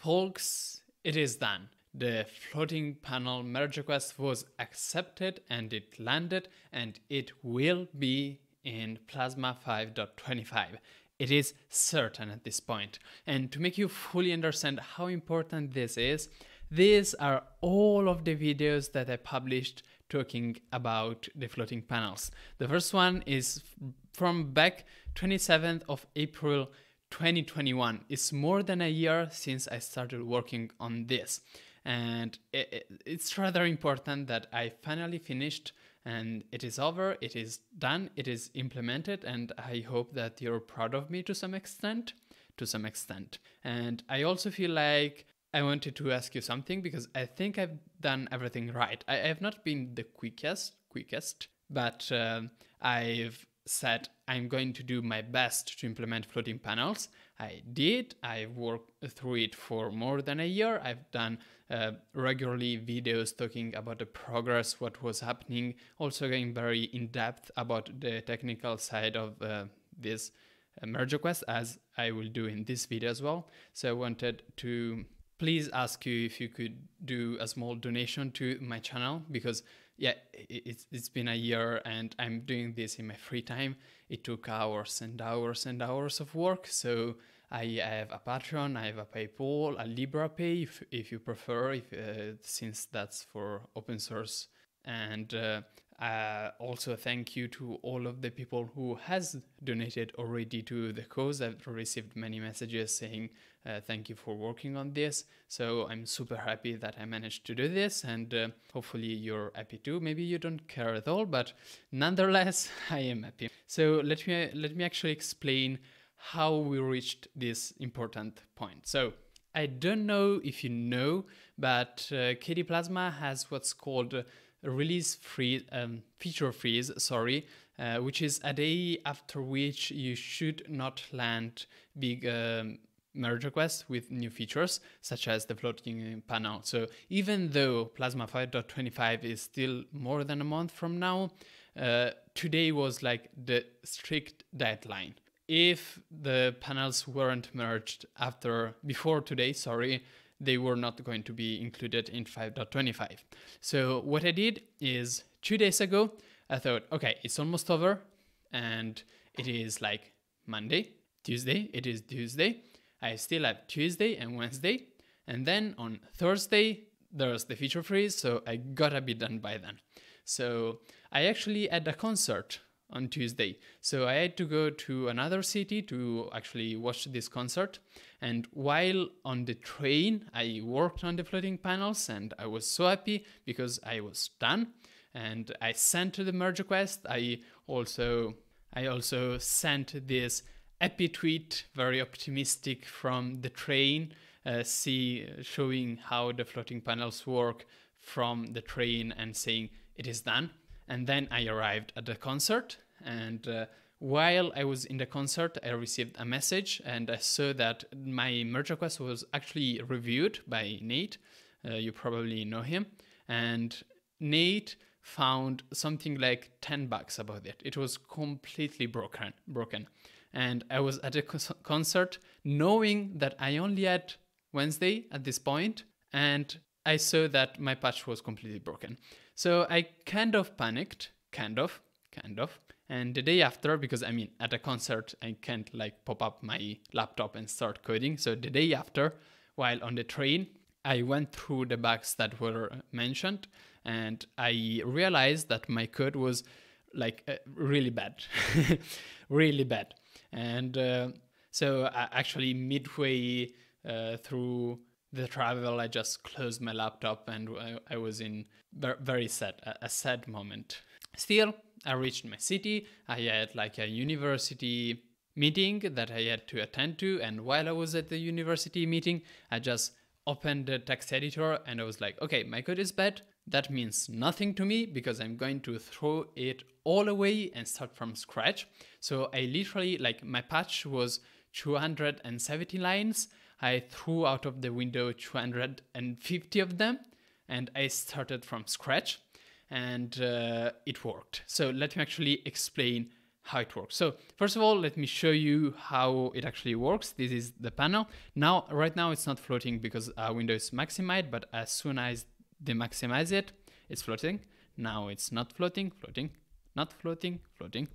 Folks, it is done. The floating panel merge request was accepted and it landed and it will be in Plasma 5.25. It is certain at this point. And to make you fully understand how important this is, these are all of the videos that I published talking about the floating panels. The first one is from back 27th of April 2021. It's more than a year since I started working on this. And it's rather important that I finally finished and it is over, it is done, it is implemented, and I hope that you're proud of me to some extent. To some extent. And I also feel like I wanted to ask you something because I think I've done everything right. I have not been the quickest, quickest, but uh, I've said I'm going to do my best to implement floating panels. I did. I've worked through it for more than a year. I've done uh, regularly videos talking about the progress, what was happening, also going very in depth about the technical side of uh, this uh, merge request, as I will do in this video as well. So I wanted to please ask you if you could do a small donation to my channel because yeah, it's, it's been a year and I'm doing this in my free time. It took hours and hours and hours of work. So I have a Patreon, I have a PayPal, a Liberapay if, if you prefer, if, uh, since that's for open source. And uh, uh, also thank you to all of the people who has donated already to the cause. I've received many messages saying uh, thank you for working on this. So I'm super happy that I managed to do this, and uh, hopefully you're happy too. Maybe you don't care at all, but nonetheless, I am happy. So let me let me actually explain how we reached this important point. So I don't know if you know, but uh, KDE Plasma has what's called release free um, feature freeze, sorry, uh, which is a day after which you should not land big um, merge requests with new features such as the floating panel. So even though Plasma 5.25 is still more than a month from now, uh, today was like the strict deadline. If the panels weren't merged after before today, sorry, they were not going to be included in 5.25. So what I did is two days ago, I thought, okay, it's almost over and it is like Monday, Tuesday, it is Tuesday. I still have Tuesday and Wednesday. And then on Thursday, there's the feature freeze, so I gotta be done by then. So I actually had a concert on Tuesday. So I had to go to another city to actually watch this concert. And while on the train, I worked on the floating panels and I was so happy because I was done. And I sent the merge request. I also I also sent this happy tweet, very optimistic from the train, uh, see showing how the floating panels work from the train and saying it is done. And then I arrived at the concert, and uh, while I was in the concert, I received a message and I saw that my merge request was actually reviewed by Nate. Uh, you probably know him. And Nate found something like 10 bugs about it. It was completely broken. broken. And I was at a concert knowing that I only had Wednesday at this point, and I saw that my patch was completely broken. So I kind of panicked, kind of, kind of. And the day after, because I mean, at a concert, I can't like pop up my laptop and start coding. So the day after, while on the train, I went through the bugs that were mentioned and I realized that my code was like uh, really bad, really bad. And uh, so uh, actually, midway uh, through the travel, I just closed my laptop and I, I was in very sad, a sad moment. Still, I reached my city. I had like a university meeting that I had to attend to, and while I was at the university meeting, I just opened the text editor and I was like, okay, my code is bad. That means nothing to me because I'm going to throw it all away and start from scratch. So I literally, like, my patch was 270 lines. I threw out of the window 250 of them and I started from scratch and uh, it worked. So let me actually explain how it works. So first of all, let me show you how it actually works. This is the panel. Now, right now it's not floating because our window is maximized, but as soon as they maximize it, it's floating. Now it's not floating, floating, not floating, floating.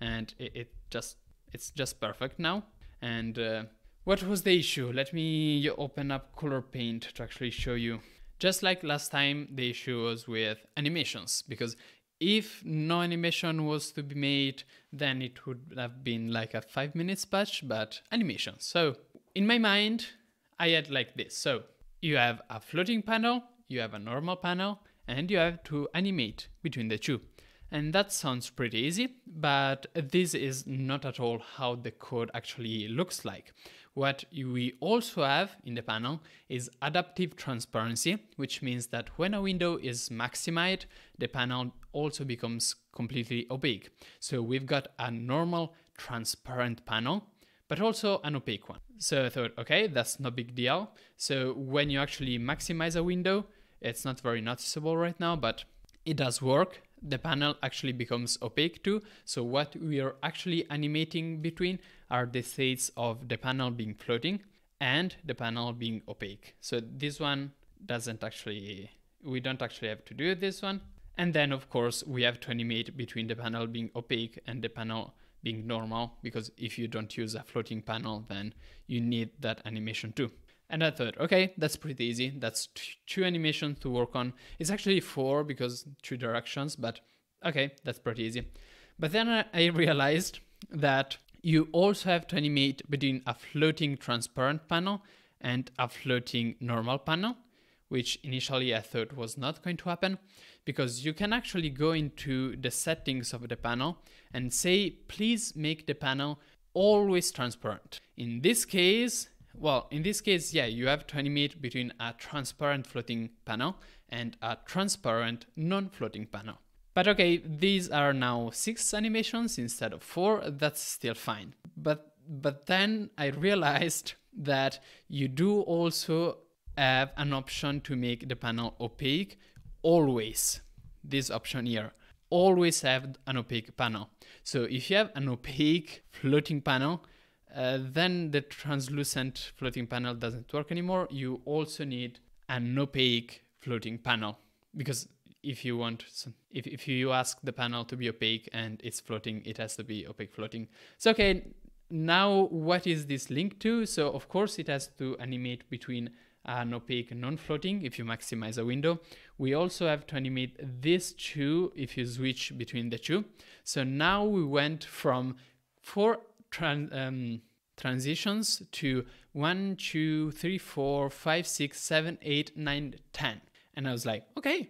And it, it just, it's just perfect now. And uh, what was the issue? Let me open up KolourPaint to actually show you. Just like last time, the issue was with animations because if no animation was to be made, then it would have been like a five minutes patch, but animation. So in my mind, I had like this. So you have a floating panel, you have a normal panel, and you have to animate between the two. And that sounds pretty easy, but this is not at all how the code actually looks like. What we also have in the panel is adaptive transparency, which means that when a window is maximized, the panel also becomes completely opaque. So we've got a normal transparent panel, but also an opaque one. So I thought, okay, that's no big deal. So when you actually maximize a window, it's not very noticeable right now, but it does work the panel actually becomes opaque too. So what we are actually animating between are the states of the panel being floating and the panel being opaque. So this one doesn't actually, we don't actually have to do this one. And then of course we have to animate between the panel being opaque and the panel being normal because if you don't use a floating panel then you need that animation too. And I thought, okay, that's pretty easy. That's two animations to work on. It's actually four because two directions, but okay, that's pretty easy. But then I realized that you also have to animate between a floating transparent panel and a floating normal panel, which initially I thought was not going to happen because you can actually go into the settings of the panel and say, please make the panel always transparent. In this case, well, in this case, yeah, you have to animate between a transparent floating panel and a transparent non-floating panel. But okay, these are now six animations instead of four, that's still fine. But but then I realized that you do also have an option to make the panel opaque always. This option here always have an opaque panel. So if you have an opaque floating panel, uh, then the translucent floating panel doesn't work anymore. You also need an opaque floating panel because if you want if, if you ask the panel to be opaque and it's floating it has to be opaque floating. So okay now what is this linked to? So of course it has to animate between an opaque non-floating if you maximize a window. We also have to animate this two if you switch between the two so now we went from four tran um, transitions to one, two, three, four, five, six, seven, eight, nine, ten. And I was like, okay,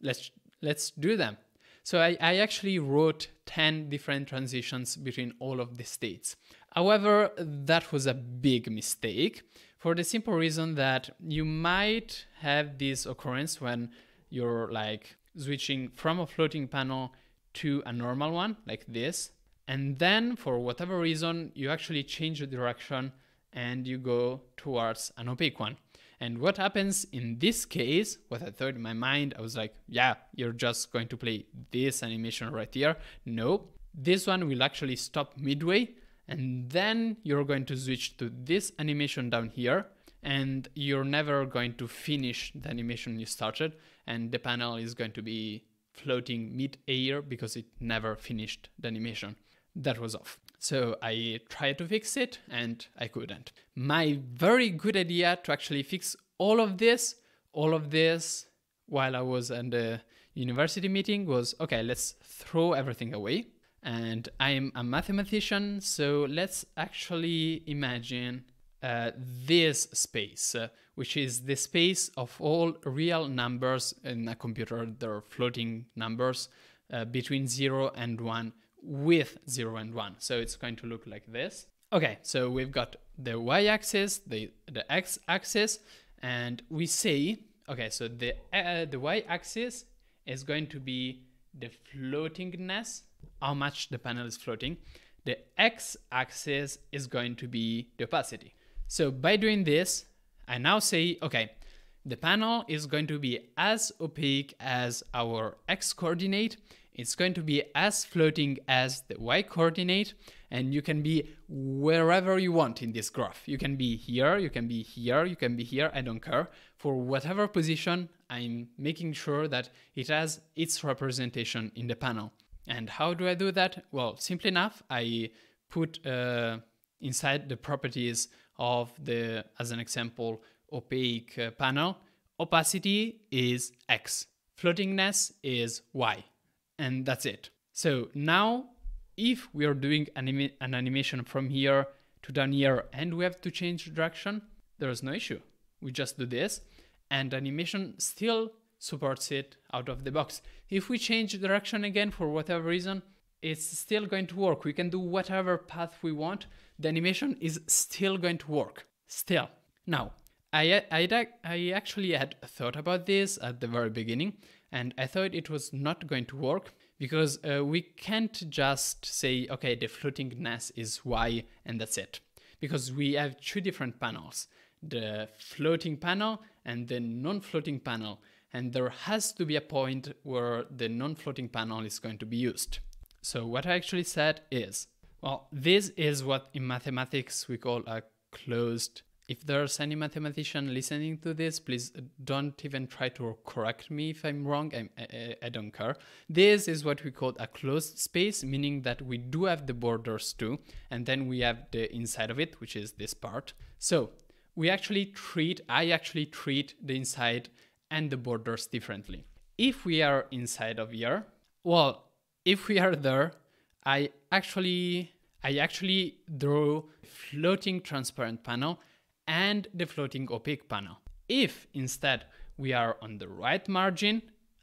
let's let's do them. So I, I actually wrote 10 different transitions between all of the states. However, that was a big mistake for the simple reason that you might have this occurrence when you're like switching from a floating panel to a normal one like this and then for whatever reason, you actually change the direction and you go towards an opaque one. And what happens in this case, what I thought in my mind, I was like, yeah, you're just going to play this animation right here. No, this one will actually stop midway and then you're going to switch to this animation down here and you're never going to finish the animation you started and the panel is going to be floating mid-air because it never finished the animation that was off. So I tried to fix it and I couldn't. My very good idea to actually fix all of this, all of this while I was in the university meeting was okay, let's throw everything away. And I'm a mathematician, so let's actually imagine uh, this space, uh, which is the space of all real numbers in a computer. They're floating numbers uh, between 0 and 1 with 0 and 1. So it's going to look like this. Okay, so we've got the y-axis, the, the x-axis, and we say, okay, so the, uh, the y-axis is going to be the floatingness, how much the panel is floating. The x-axis is going to be the opacity. So by doing this, I now say, okay, the panel is going to be as opaque as our x coordinate it's going to be as floating as the y coordinate and you can be wherever you want in this graph. You can be here, you can be here, you can be here, I don't care. For whatever position, I'm making sure that it has its representation in the panel. And how do I do that? Well, simply enough, I put uh, inside the properties of the, as an example, opaque uh, panel, opacity is X, floatingness is Y and that's it. So now if we are doing anima an animation from here to down here and we have to change direction, there is no issue. We just do this and animation still supports it out of the box. If we change direction again for whatever reason, it's still going to work. We can do whatever path we want. The animation is still going to work. Still. Now, I, I, I actually had thought about this at the very beginning and I thought it was not going to work because uh, we can't just say, okay, the floating floatingness is Y and that's it. Because we have two different panels, the floating panel and the non-floating panel. And there has to be a point where the non-floating panel is going to be used. So what I actually said is, well, this is what in mathematics we call a closed if there's any mathematician listening to this, please don't even try to correct me if I'm wrong. I'm, I, I, don't care. This is what we call a closed space, meaning that we do have the borders too, and then we have the inside of it, which is this part. So we actually treat, I actually treat the inside and the borders differently. If we are inside of here, well, if we are there, I actually, I actually draw floating transparent panel and the floating opaque panel. If instead we are on the right margin,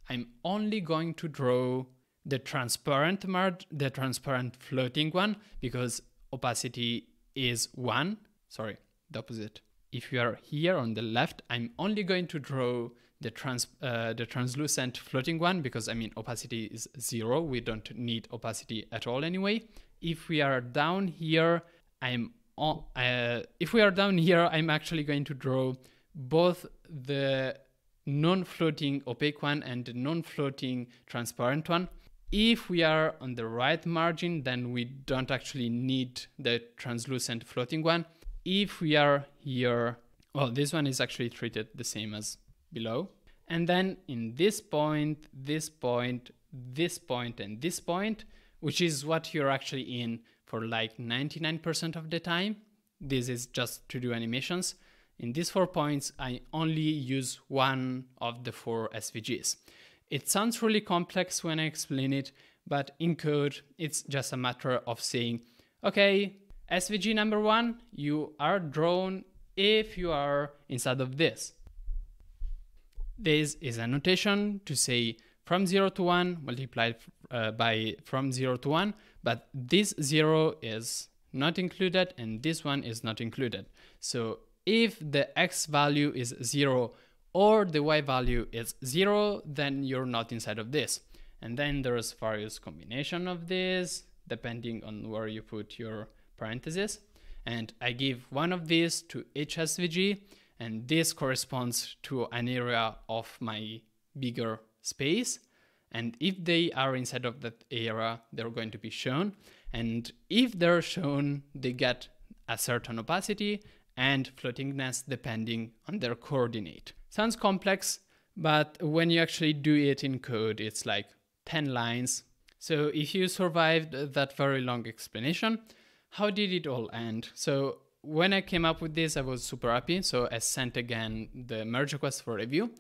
I'm only going to draw the transparent mar the transparent floating one because opacity is one. Sorry, the opposite. If you are here on the left, I'm only going to draw the trans uh, the translucent floating one because I mean opacity is zero. We don't need opacity at all anyway. If we are down here, I'm uh, if we are down here, I'm actually going to draw both the non-floating opaque one and the non-floating transparent one. If we are on the right margin, then we don't actually need the translucent floating one. If we are here, well, this one is actually treated the same as below. And then in this point, this point, this point, and this point, which is what you're actually in for like 99% of the time. This is just to do animations. In these four points, I only use one of the four SVGs. It sounds really complex when I explain it, but in code, it's just a matter of saying, okay, SVG number one, you are drawn if you are inside of this. This is a notation to say from 0 to 1 multiplied uh, by from 0 to 1 but this 0 is not included and this one is not included. So if the x value is 0 or the y value is 0, then you're not inside of this. And then there's various combination of this depending on where you put your parentheses. And I give one of these to each SVG and this corresponds to an area of my bigger space and if they are inside of that area, they're going to be shown. And if they're shown, they get a certain opacity and floatingness depending on their coordinate. Sounds complex, but when you actually do it in code, it's like 10 lines. So if you survived that very long explanation, how did it all end? So when I came up with this, I was super happy. So I sent again the merge request for review.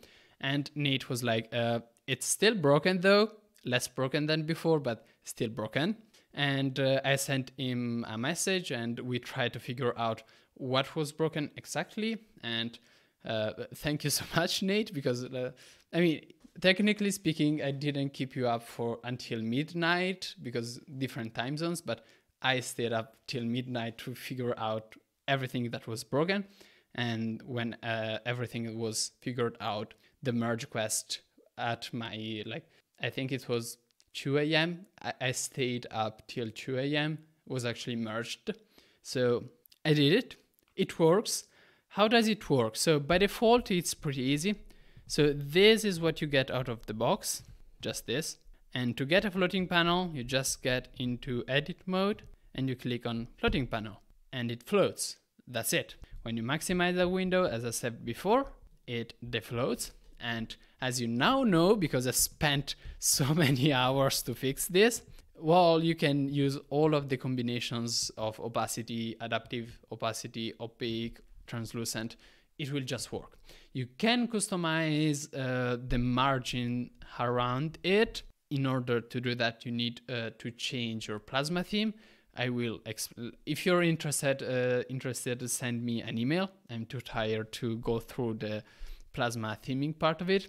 And Nate was like, uh, it's still broken though, less broken than before, but still broken. And uh, I sent him a message and we tried to figure out what was broken exactly. And uh, thank you so much, Nate, because uh, I mean, technically speaking, I didn't keep you up for until midnight because different time zones, but I stayed up till midnight to figure out everything that was broken. And when uh, everything was figured out, the merge request at my like I think it was 2 a.m. I, stayed up till 2 a.m. was actually merged. So I did it. It works. How does it work? So by default, it's pretty easy. So this is what you get out of the box, just this. And to get a floating panel, you just get into edit mode and you click on floating panel and it floats. That's it. When you maximize the window, as I said before, it defloats. And as you now know, because I spent so many hours to fix this, well, you can use all of the combinations of opacity, adaptive opacity, opaque, translucent. It will just work. You can customize uh, the margin around it. In order to do that, you need uh, to change your plasma theme. I will, exp- if you're interested, uh, interested, send me an email. I'm too tired to go through the plasma theming part of it.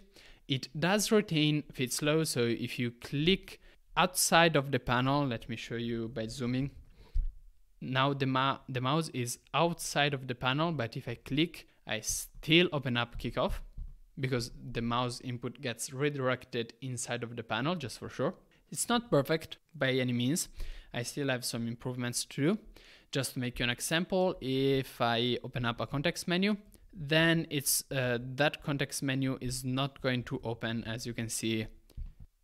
It does retain Fitts' law, so if you click outside of the panel, let me show you by zooming. Now the, the mouse is outside of the panel, but if I click, I still open up kickoff because the mouse input gets redirected inside of the panel just for sure. It's not perfect by any means. I still have some improvements to do. Just to make you an example, if I open up a context menu, then it's uh, that context menu is not going to open as you can see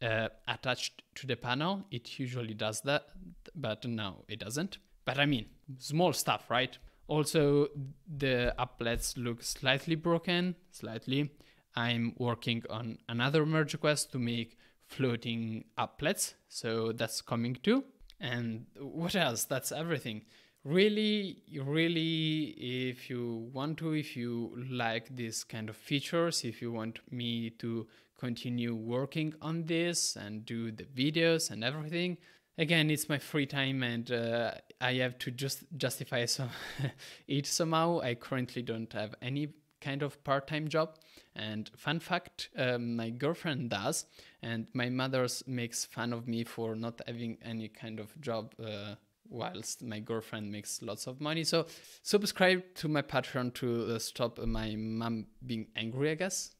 uh, attached to the panel. It usually does that, but now it doesn't. But I mean, small stuff, right? Also, the applets look slightly broken, slightly. I'm working on another merge request to make floating applets, so that's coming too. And what else? That's everything. Really, really, if you want to, if you like this kind of features, if you want me to continue working on this and do the videos and everything, again, it's my free time and uh, I have to just justify some it somehow. I currently don't have any kind of part-time job and fun fact um, my girlfriend does and my mother makes fun of me for not having any kind of job uh, whilst my girlfriend makes lots of money. So subscribe to my patreon to uh, stop my mom being angry i guess